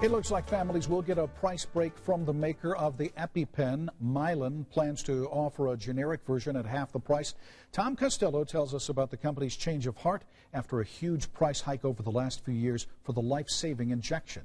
It looks like families will get a price break from the maker of the EpiPen. Mylan plans to offer a generic version at half the price. Tom Costello tells us about the company's change of heart after a huge price hike over the last few years for the life-saving injection.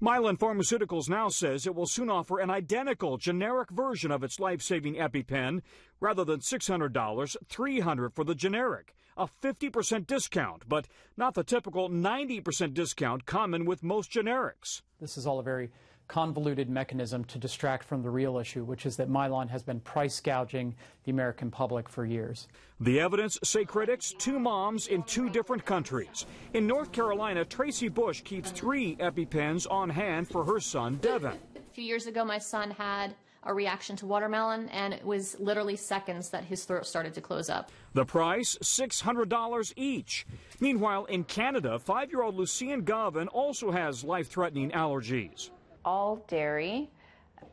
Mylan Pharmaceuticals now says it will soon offer an identical generic version of its life-saving EpiPen. Rather than $600, $300 for the generic. A 50% discount, but not the typical 90% discount common with most generics. This is all a very convoluted mechanism to distract from the real issue, which is that Mylan has been price gouging the American public for years. The evidence, say critics, two moms in two different countries. In North Carolina, Tracy Bush keeps three EpiPens on hand for her son, Devin. A few years ago, my son had a reaction to watermelon, and it was literally seconds that his throat started to close up. The price, $600 each. Meanwhile, in Canada, five year old Lucien Gavin also has life threatening allergies all dairy,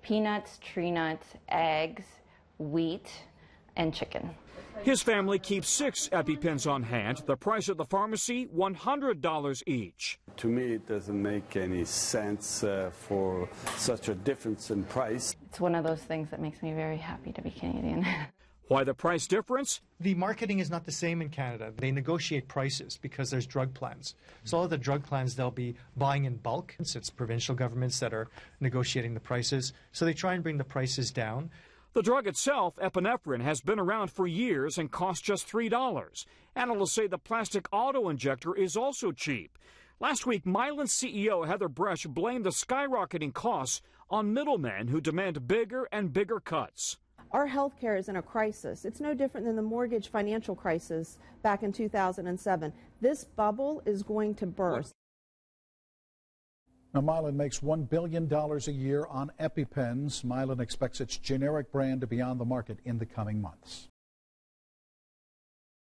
peanuts, tree nuts, eggs, wheat, and chicken. His family keeps six EpiPens on hand. The price at the pharmacy, $100 each. To me, it doesn't make any sense uh, for such a difference in price. It's one of those things that makes me very happy to be Canadian. Why the price difference? The marketing is not the same in Canada. They negotiate prices because there's drug plans. So all of the drug plans they'll be buying in bulk. It's provincial governments that are negotiating the prices. So they try and bring the prices down. The drug itself, epinephrine, has been around for years and costs just $3. Analysts say the plastic auto injector is also cheap. Last week, Mylan CEO Heather Bresch blamed the skyrocketing costs on middlemen who demand bigger and bigger cuts. Our health care is in a crisis. It's no different than the mortgage financial crisis back in 2007. This bubble is going to burst. Now, Mylan makes $1 billion a year on EpiPens. Mylan expects its generic brand to be on the market in the coming months.